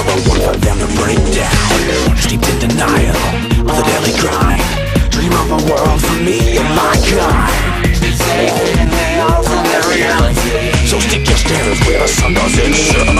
another one for them to break down. Steeped in denial of the daily grind Dream of a world for me and my kind. Taking the ultimate reality. So stick your standards where the sun doesn't shine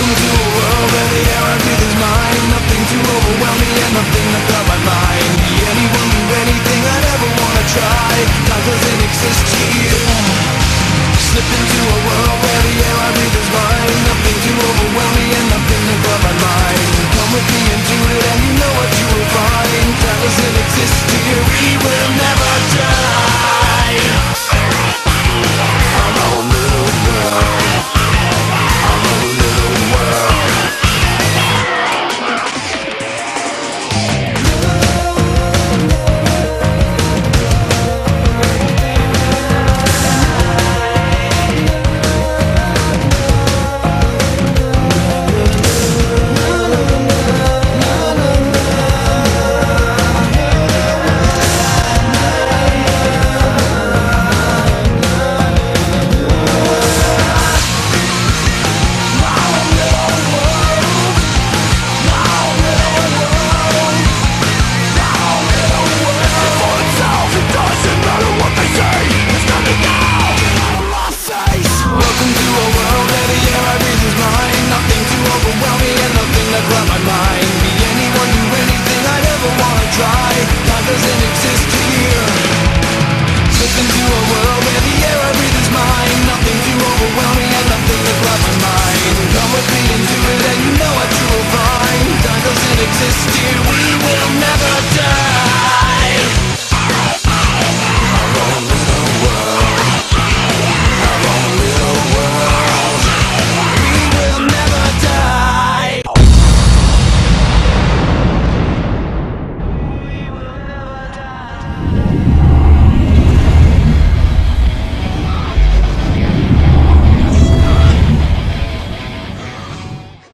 Welcome to a world where the is mine. Nothing to overwhelm me and nothing to cloud my mind. Anyone do anything I'd ever wanna try. Cause doesn't